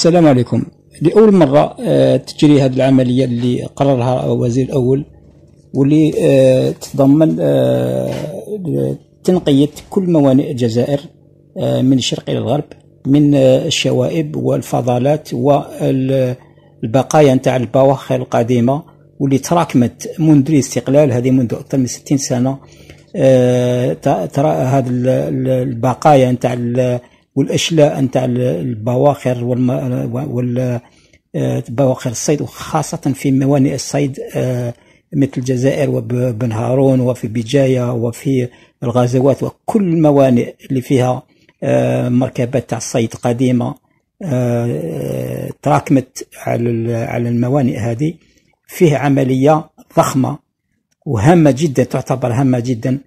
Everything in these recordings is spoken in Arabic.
السلام عليكم. لأول مرة آه، تجري هذه العملية اللي قررها وزير الأول واللي آه، تتضمن آه، تنقية كل موانئ الجزائر من الشرق إلى الغرب من الشوائب والفضلات والبقايا نتاع البواخر القديمة واللي تراكمت منذ الاستقلال هذه منذ أكثر من 60 سنة ترى هذه البقايا نتاع والأشلاء نتاع البواخر وال بواخر الصيد وخاصة في موانئ الصيد آه، مثل الجزائر وبن هارون وفي بجاية وفي الغزوات وكل الموانئ اللي فيها آه، مركبات تاع الصيد قديمة آه، تراكمت على على الموانئ هذه. فيه عملية ضخمة وهامة جدا تعتبر هامة جدا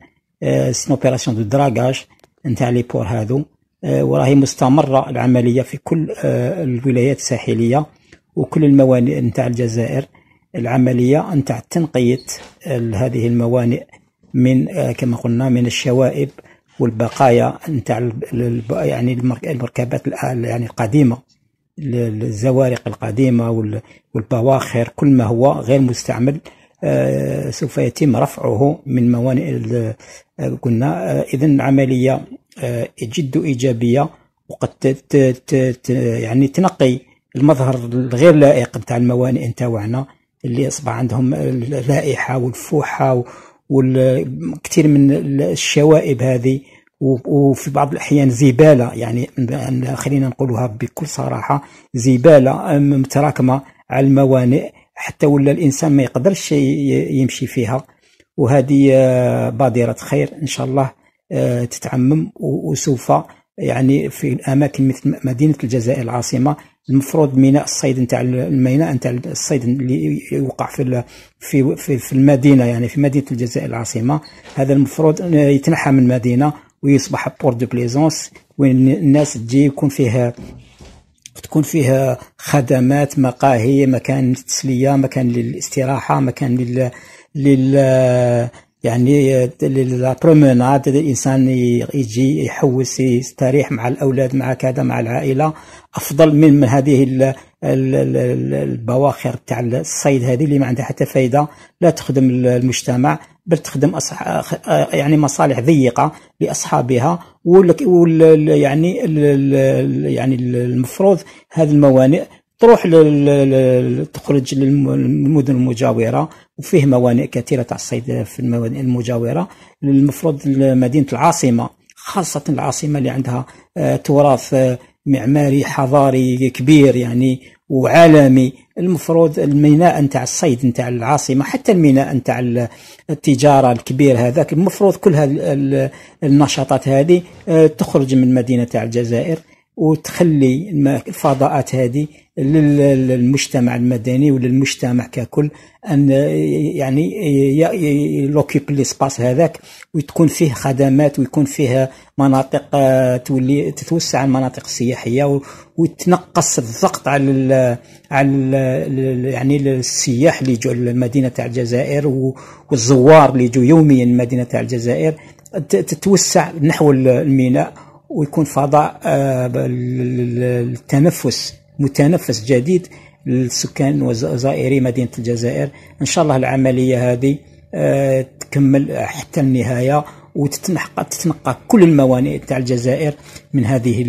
C'est une opération de dragage نتاع les ports هذو. آه، وراهي مستمرة العملية في كل آه، الولايات الساحلية وكل الموانئ نتاع الجزائر. العملية نتاع تنقية هذه الموانئ من آه، كما قلنا من الشوائب والبقايا نتاع يعني المركبات يعني القديمة الزوارق القديمة والبواخر كل ما هو غير مستعمل سوف يتم رفعه من موانئ قلنا إذا عملية آه، جد إيجابية وقد يعني تنقي المظهر الغير لائق نتاع الموانئ نتاعنا اللي أصبح عندهم الرائحه والفوحة والكثير من الشوائب هذه وفي بعض الأحيان زبالة يعني خلينا نقولها بكل صراحة زبالة متراكمة على الموانئ حتى ولا الإنسان ما يقدرش يمشي فيها وهذه آه، بادرة خير إن شاء الله. آه، تتعمم وسوف يعني في أماكن مثل مدينة الجزائر العاصمة المفروض ميناء الصيد نتاع الميناء نتاع الصيد اللي يوقع في في في, في المدينة يعني في مدينة الجزائر العاصمة. هذا المفروض يتنحى من المدينة ويصبح port de plaisance وين الناس تجي يكون فيها تكون فيها خدمات مقاهي مكان للتسلية مكان للاستراحة مكان لل لل يعني البروموناد الإنسان يجي يحوس يستريح مع الأولاد مع كذا مع العائلة. أفضل من من هذه البواخر تاع الصيد هذه اللي ما عندها حتى فائده لا تخدم المجتمع بل تخدم أصح... يعني مصالح ضيقة لأصحابها. وال... يعني يعني المفروض هذه الموانئ تروح. تخرج للمدن المجاورة وفيه موانئ كثيرة تاع الصيد في الموانئ المجاورة المفروض مدينة العاصمة خاصة العاصمة اللي عندها آه، تراث آه، معماري حضاري كبير يعني وعالمي المفروض الميناء نتاع الصيد نتاع العاصمة حتى الميناء نتاع التجارة الكبير هذاك المفروض كل هذه النشاطات هذه آه، تخرج من مدينة تاع الجزائر وتخلي الفضاءات هذه للمجتمع المدني وللمجتمع ككل أن يعني لوكيب ليسباس هذاك وتكون فيه خدمات ويكون فيه مناطق آه، تولي تتوسع المناطق السياحية وتنقص الضغط على على يعني السياح اللي يجوا تاع الجزائر والزوار اللي يجوا يوميا لمدينه تاع الجزائر تتوسع نحو الميناء ويكون فضاء آه، التنفس متنفس جديد للسكان وزائري مدينة الجزائر. إن شاء الله العملية هذه آه، تكمل حتى النهاية وتتنقى تتنقى كل الموانئ تاع الجزائر من هذه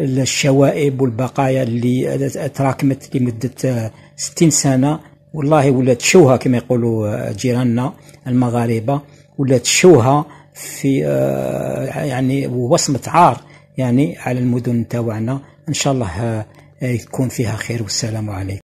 الشوائب والبقايا اللي تراكمت لمدة 60 سنة. والله ولات شوها كما يقولوا جيراننا المغاربة. ولات شوها في آه، يعني وصمة عار يعني على المدن تاعنا. إن شاء الله آه، يكون فيها خير. والسلام عليكم.